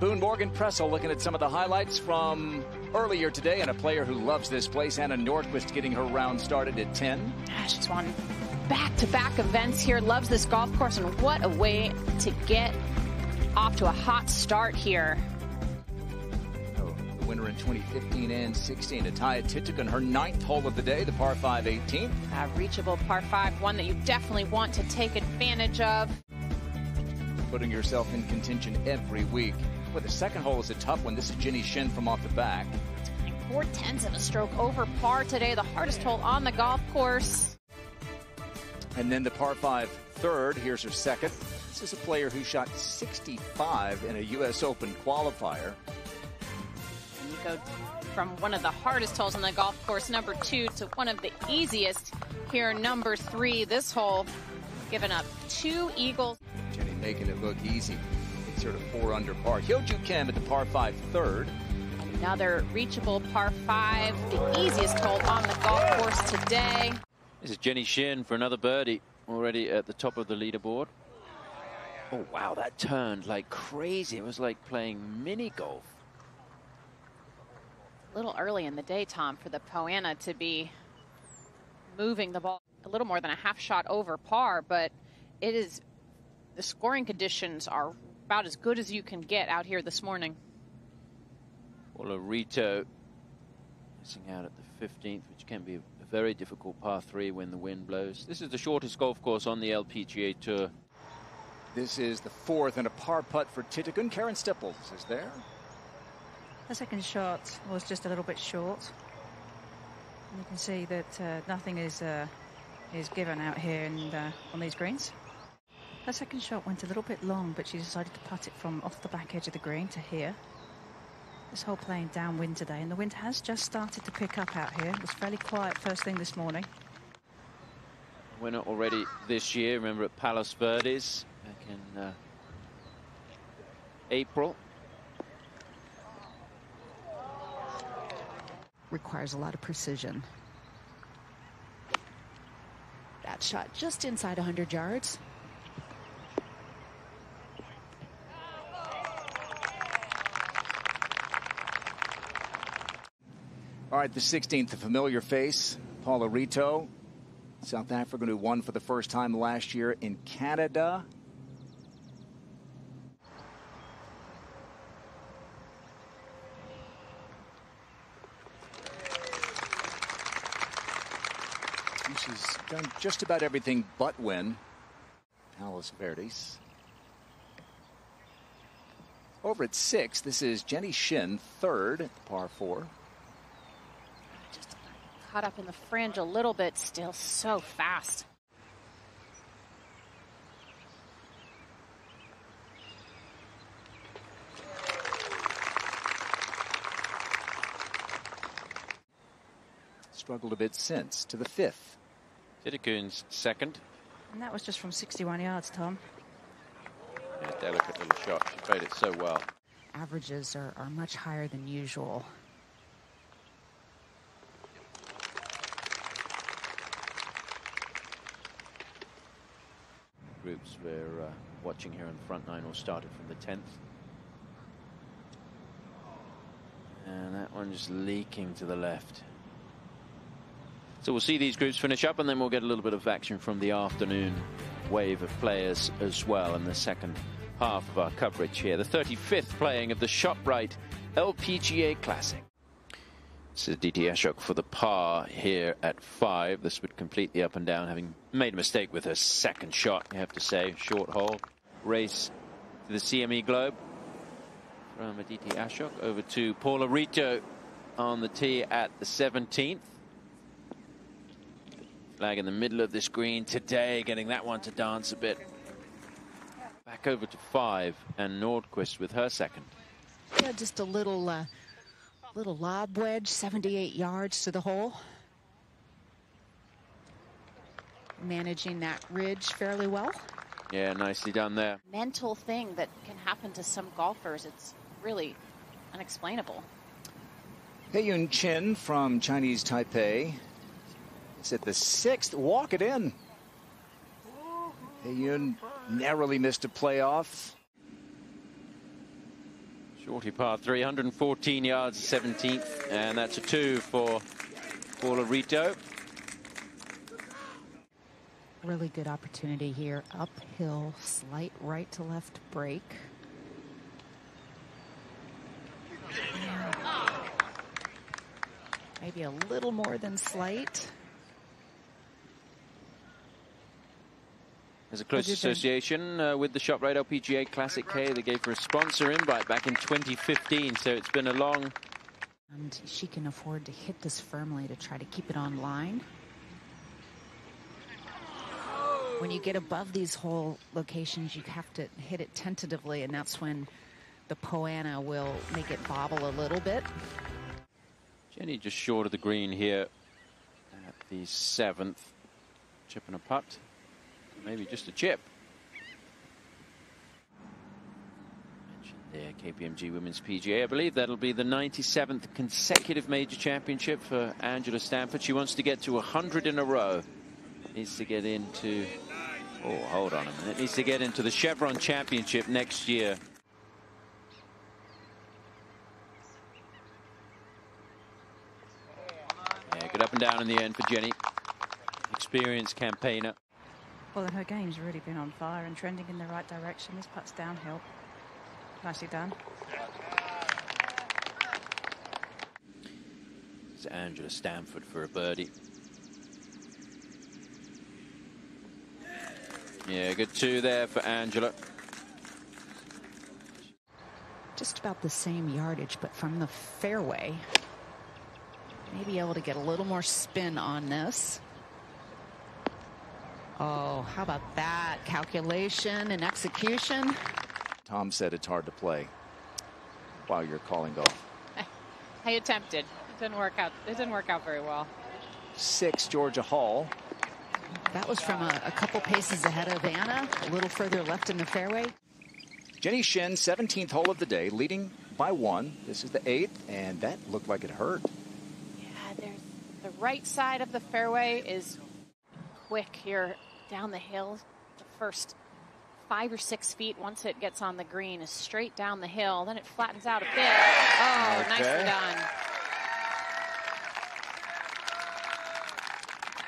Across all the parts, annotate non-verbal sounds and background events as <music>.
Boone Morgan Pressel looking at some of the highlights from earlier today and a player who loves this place, Anna Nordqvist getting her round started at 10. Ah, she's won back-to-back events here, loves this golf course, and what a way to get off to a hot start here. Oh, the winner in 2015 and 16 to tie at Thitikul, her ninth hole of the day, the par 5 18th. A reachable par 5, one that you definitely want to take advantage of. Putting yourself in contention every week. But the second hole is a tough one. This is Jenny Shin from off the back. Four tenths of a stroke over par today, the hardest hole on the golf course. And then the par five third. Here's her second. This is a player who shot 65 in a U.S. Open qualifier. And you go from one of the hardest holes on the golf course, number two, to one of the easiest here, number three. This hole giving up two eagles. Jenny making it look easy sort of four under par. Hyoju Kim at the par five third. Another reachable par five, the easiest hole on the golf course today. This is Jenny Shin for another birdie, already at the top of the leaderboard. Oh, wow, that turned like crazy. It was like playing mini golf. A little early in the day, Tom, for the Poa annua to be moving the ball a little more than a half shot over par, but it is the scoring conditions are about as good as you can get out here this morning. Reto missing out at the 15th, which can be a very difficult par three when the wind blows. This is the shortest golf course on the LPGA Tour. This is the fourth and a par putt for Thitikul. Karen Stupples is there. The second shot was just a little bit short. You can see that uh, nothing is uh, is given out here in, uh, on these greens. Her second shot went a little bit long, but she decided to putt it from off the back edge of the green to here. This hole playing downwind today, and the wind has just started to pick up out here. It was fairly quiet first thing this morning. Winner already this year, remember at Palos Verdes back in uh, April. Requires a lot of precision. That shot just inside 100 yards. All right, the 16th, a familiar face, Paula Reto, South African who won for the first time last year in Canada. she's done just about everything but win. Palos Verdes. Over at six, this is Jenny Shin, third, par four caught up in the fringe a little bit, still so fast. Struggled a bit since to the fifth. Thitikul's second. And that was just from 61 yards, Tom. Yeah, delicate little shot. She played it so well. Averages are, are much higher than usual. Groups we're uh, watching here on the front nine all started from the 10th. And that one just leaking to the left. So we'll see these groups finish up and then we'll get a little bit of action from the afternoon wave of players as well in the second half of our coverage here. The 35th playing of the ShopRite LPGA Classic. This is Aditi Ashok for the par here at five. This would complete the up and down, having made a mistake with her second shot, you have to say. Short hole. Race to the CME Globe from Aditi Ashok over to Paula Reto on the tee at the 17th. Flag in the middle of this green today, getting that one to dance a bit. Back over to five, and Nordqvist with her second. Yeah, just a little uh, Little lob wedge, 78 yards to the hole. Managing that ridge fairly well. Yeah, nicely done there. Mental thing that can happen to some golfers. It's really unexplainable. Peiyun Chien from Chinese Taipei is at the sixth. Walk it in. Peiyun narrowly missed a playoff. Shorty par 314 yards, 17th, and that's a two for Paula Reto. Really good opportunity here. Uphill, slight right to left break. Maybe a little more than slight. There's a close association uh, with the ShopRite LPGA Classic K. They gave her a sponsor invite back in 2015, so it's been a long. And she can afford to hit this firmly to try to keep it on line. When you get above these hole locations, you have to hit it tentatively, and that's when the Poa annua will make it bobble a little bit. Jenny just short of the green here at the seventh. Chip and a putt. Maybe just a chip. Mentioned there, KPMG Women's PGA. I believe that'll be the 97th consecutive major championship for Angela Stanford. She wants to get to 100 in a row. Needs to get into. Oh, hold on a minute. Needs to get into the Chevron Championship next year. Yeah, good up and down in the end for Jenny. Experienced campaigner. Well, and her game's really been on fire and trending in the right direction. This putt's downhill. Nicely done. It's Angela Stanford for a birdie. Yeah, good two there for Angela. Just about the same yardage, but from the fairway. Maybe able to get a little more spin on this. Oh, how about that? Calculation and execution. Tom said it's hard to play while you're calling golf. <laughs> I attempted. It didn't work out. It didn't work out very well. Six, Georgia Hall. That was from a, a couple paces ahead of Anna, a little further left in the fairway. Jenny Shin, 17th hole of the day, leading by one. This is the eighth, and that looked like it hurt. Yeah, there's the right side of the fairway is quick here down the hill. The first five or six feet once it gets on the green is straight down the hill. Then it flattens out a bit. Oh, Okay. nicely done.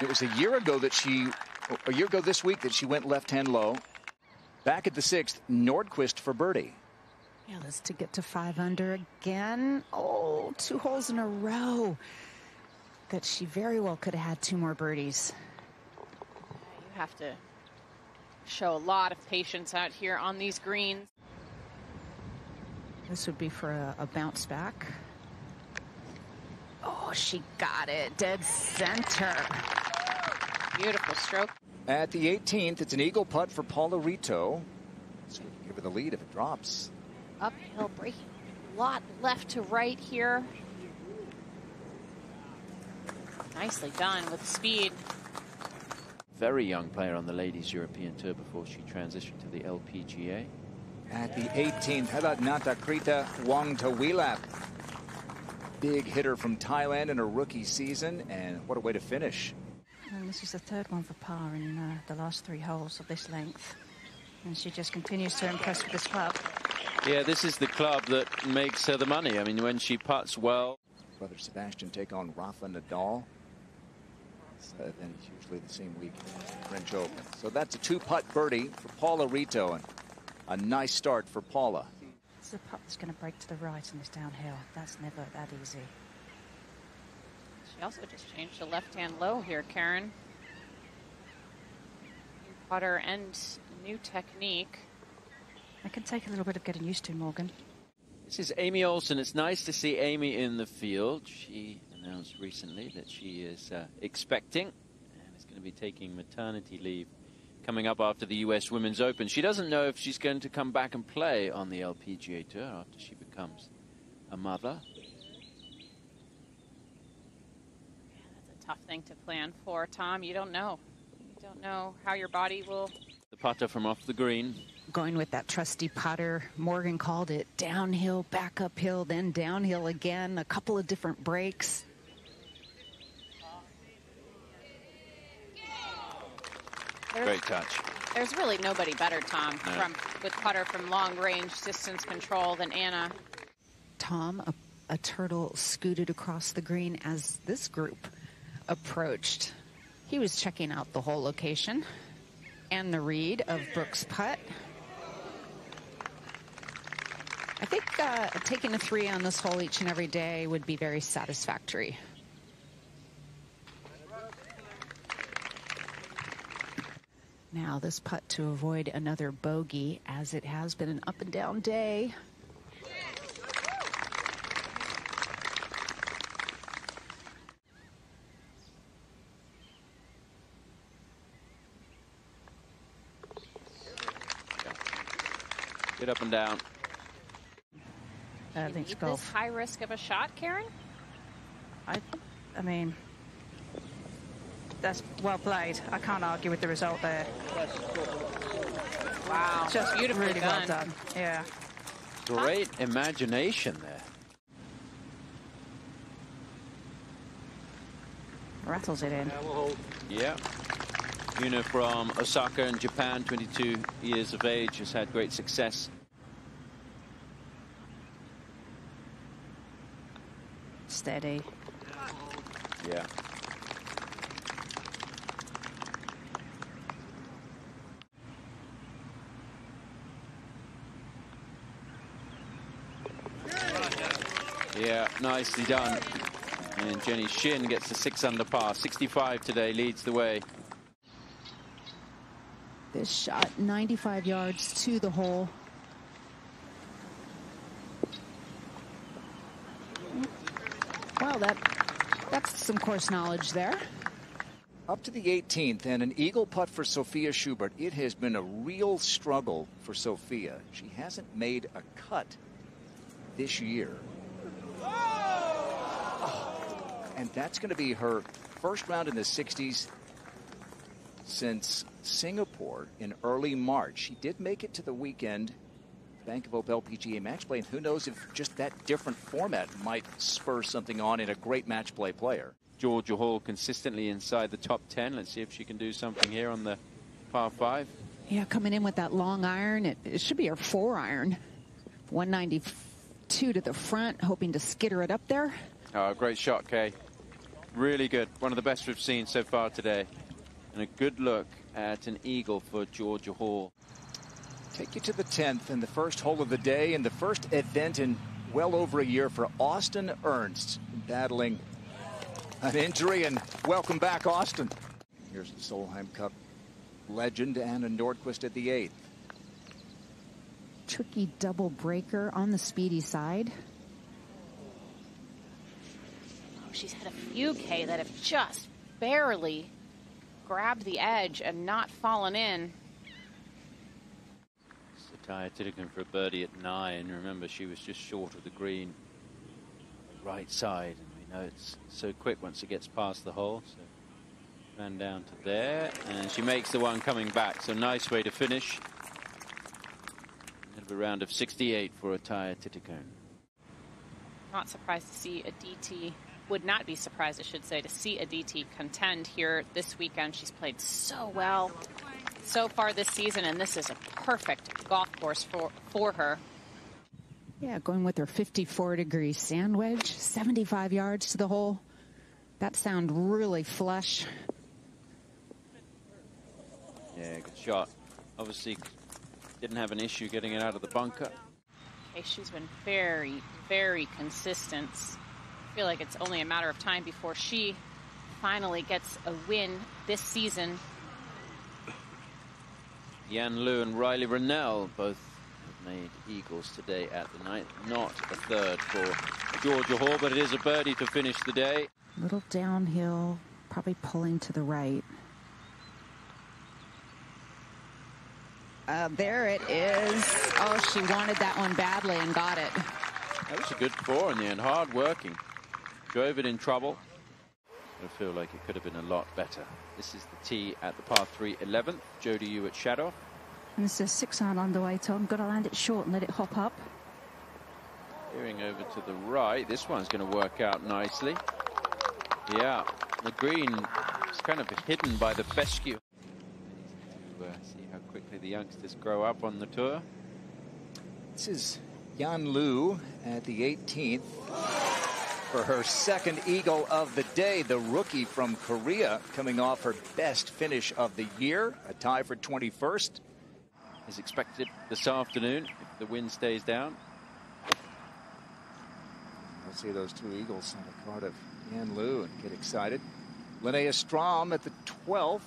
It was a year ago that she, a year ago this week that she went left hand low. Back at the sixth, Nordqvist for birdie. Yeah, let's to get to five under again. Oh, two holes in a row. That she very well could have had two more birdies. You have to show a lot of patience out here on these greens. This would be for a, a bounce back. Oh, she got it. Dead center. Beautiful stroke. At the 18th, it's an eagle putt for Paula Reto. So we can give her the lead if it drops. Uphill breaking. A lot left to right here. Nicely done with speed. Very young player on the Ladies European Tour before she transitioned to the LPGA. At the 18th, how about Natthakritta Vongtaveelap? Big hitter from Thailand in her rookie season, and what a way to finish. And this is the third one for par in uh, the last three holes of this length. And she just continues to impress with this club. Yeah, this is the club that makes her the money. I mean, when she puts well. Brother Sebastian take on Rafa Nadal. So uh, then it's usually the same week French Open. So that's a two-putt birdie for Paula Reto, and a nice start for Paula. It's a putt that's going to break to the right on this downhill. That's never that easy. She also just changed the left-hand low here, Karen. New putter and new technique. I can take a little bit of getting used to, Morgan. This is Amy Olson. It's nice to see Amy in the field. She announced recently that she is uh, expecting and is going to be taking maternity leave coming up after the U.S. Women's Open. She doesn't know if she's going to come back and play on the LPGA Tour after she becomes a mother. That's a tough thing to plan for, Tom. You don't know. You don't know how your body will. The putter from off the green. Going with that trusty putter. Morgan called it downhill, back uphill, then downhill again. A couple of different breaks. Great touch. There's really nobody better, Tom, from with putter from long range distance control than Anna. Tom, a, a turtle scooted across the green as this group approached. He was checking out the whole location and the read of Brooks' putt. I think uh, taking a three on this hole each and every day would be very satisfactory. Now this putt to avoid another bogey as it has been an up and down day. Get up and down. I think it's golf. this high risk of a shot, Karen? I, I mean, that's well played. I can't argue with the result there. Wow. Just beautifully really done. well done. Yeah. Great imagination there. Rattles it in. Yeah. Yuna from Osaka in Japan, 22 years of age, has had great success. Steady. Yeah. Yeah, nicely done. And Jenny Shin gets the six under par. 65 today leads the way. This shot 95 yards to the hole. Well, that that's some course knowledge there. Up to the 18th and an eagle putt for Sophia Schubert. It has been a real struggle for Sophia. She hasn't made a cut this year. Oh! And that's going to be her first round in the 60s since Singapore in early March. She did make it to the weekend Bank of Hope PGA match play, and who knows if just that different format might spur something on in a great match play player. Georgia Hall consistently inside the top 10. Let's see if she can do something here on the par 5. Yeah, coming in with that long iron. It, it should be her four iron. 192 to the front, hoping to skitter it up there. Oh, great shot, Kay. Really good. One of the best we've seen so far today. And a good look at an eagle for Georgia Hall. Take you to the 10th and the first hole of the day and the first event in well over a year for Austin Ernst battling an injury and welcome back Austin. Here's the Solheim Cup legend Anna Nordqvist at the 8th. Tricky double breaker on the speedy side. Oh, she's had a few K that have just barely grabbed the edge and not fallen in. Atthaya Thitikul for a birdie at 9. Remember, she was just short of the green right side. And we know it's so quick once it gets past the hole. So ran down to there. And she makes the one coming back. So nice way to finish. It'll a round of 68 for Atthaya Thitikul. Not surprised to see a DT, would not be surprised, I should say, to see Aditi contend here this weekend. She's played so well so far this season, and this is a perfect golf course for, for her. Yeah, going with her 54 degree sand wedge, 75 yards to the hole. That sound really flush. Yeah, good shot. Obviously, didn't have an issue getting it out of the bunker. Okay, she's been very, very consistent. I feel like it's only a matter of time before she finally gets a win this season. Yan Lu and Riley Rennell both have made eagles today at the ninth. Not a third for Georgia Hall, but it is a birdie to finish the day. Little downhill, probably pulling to the right. Uh, there it is. Oh, she wanted that one badly and got it. That was a good four in the end. Hard working. Drove it in trouble. I feel like it could have been a lot better. This is the tee at the par 3 11th. Jodi Ewart Shadoff. And there's a six iron underway, Tom. Got to land it short and let it hop up. Veering over to the right. This one's going to work out nicely. Yeah, the green is kind of hidden by the fescue. To uh, see how the youngsters grow up on the tour. This is Yan Lu at the 18th for her second eagle of the day. The rookie from Korea coming off her best finish of the year, a tie for 21st. Is expected this afternoon if the wind stays down. Let's see those two eagles on the card of Yan Lu and get excited. Linnea Strom at the 12th.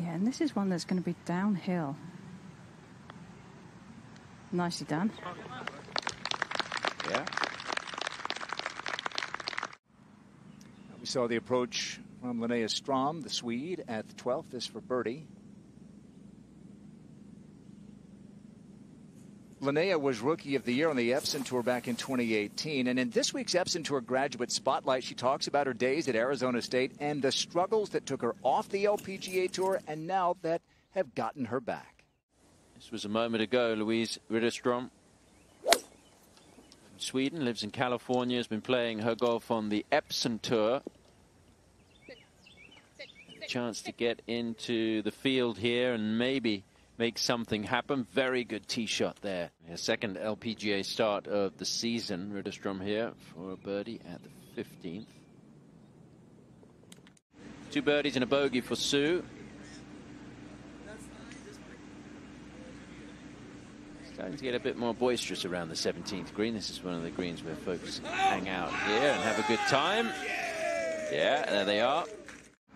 Yeah, and this is one that's going to be downhill. Nicely done. Yeah. We saw the approach from Linnea Strom, the Swede, at the 12th. This for birdie. Linnea was Rookie of the Year on the Epson Tour back in 2018. And in this week's Epson Tour Graduate Spotlight, she talks about her days at Arizona State and the struggles that took her off the LPGA Tour and now that have gotten her back. This was a moment ago. Louise Ridderstrom from Sweden, lives in California, has been playing her golf on the Epson Tour. Chance to get into the field here and maybe make something happen. Very good tee shot there. A second LPGA start of the season. Ridderstrom here for a birdie at the 15th. Two birdies and a bogey for Sue. Starting to get a bit more boisterous around the 17th green. This is one of the greens where folks hang out here and have a good time. Yeah, there they are.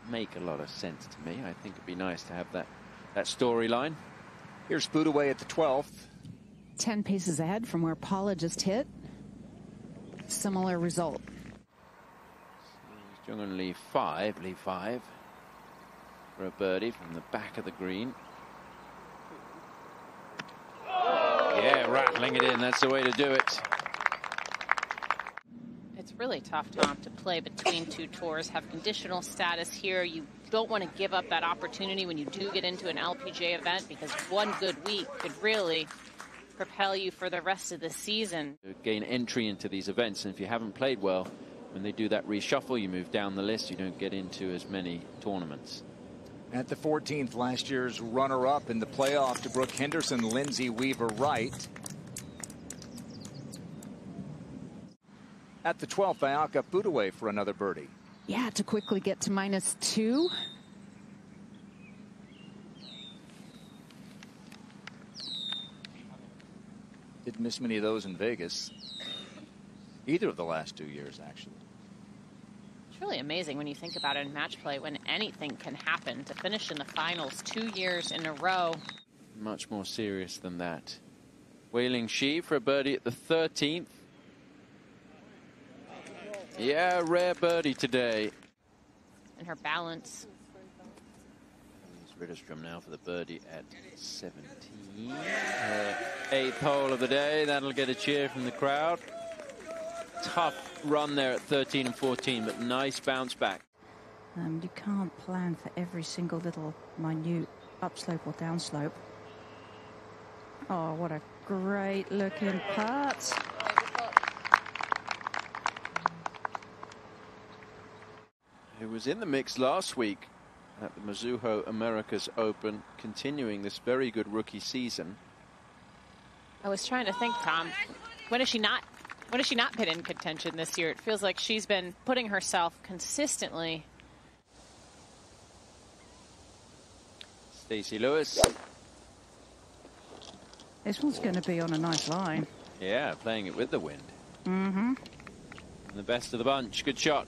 Make a lot of sense to me. I think it'd be nice to have that that storyline. Here's Furue at the 12th. 10 paces ahead from where Paula just hit. Similar result. He's going to leave five, leave five for a birdie from the back of the green. Yeah, rattling it in. That's the way to do it. It's really tough, Tom, to play between two tours, have conditional status here. You don't want to give up that opportunity when you do get into an LPGA event because one good week could really propel you for the rest of the season. Gain entry into these events, and if you haven't played well, when they do that reshuffle, you move down the list, you don't get into as many tournaments. At the 14th, last year's runner-up in the playoff to Brooke Henderson, Lindsey Weaver Wright. At the 12th, Ayaka Furue for another birdie. Yeah, to quickly get to minus two. Didn't miss many of those in Vegas. Either of the last two years, actually. It's really amazing when you think about it in match play when anything can happen to finish in the finals two years in a row. Much more serious than that. Wei-Ling Hsu for a birdie at the 13th. Yeah, rare birdie today. And her balance. Ridderstrom now for the birdie at 17. Her eighth hole of the day. That'll get a cheer from the crowd. Tough run there at 13 and 14, but nice bounce back. Um, you can't plan for every single little minute upslope or downslope. Oh, what a great looking putt. Was in the mix last week at the Mizuho Americas Open, continuing this very good rookie season. I was trying to think, Tom, when is she not when has she not been in contention this year? It feels like she's been putting herself consistently. Stacy Lewis. This one's going to be on a nice line. Yeah, playing it with the wind. Mm-hmm. The best of the bunch. Good shot.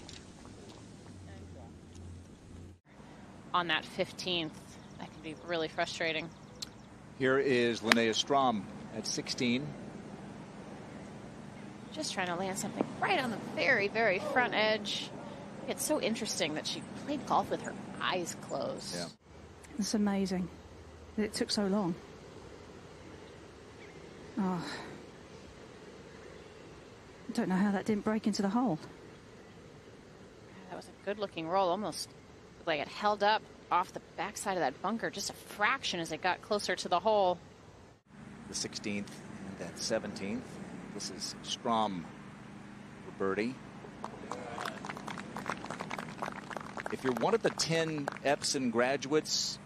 On that 15th, that can be really frustrating. Here is Linnea Strom at 16. Just trying to land something right on the very, very front edge. It's so interesting that she played golf with her eyes closed. Yeah. It's amazing. that It took so long. Oh. I don't know how that didn't break into the hole. That was a good looking roll, almost like it held up off the backside of that bunker just a fraction as it got closer to the hole. The 16th and that 17th. This is Strom for birdie. if you're one of the 10 Epson graduates,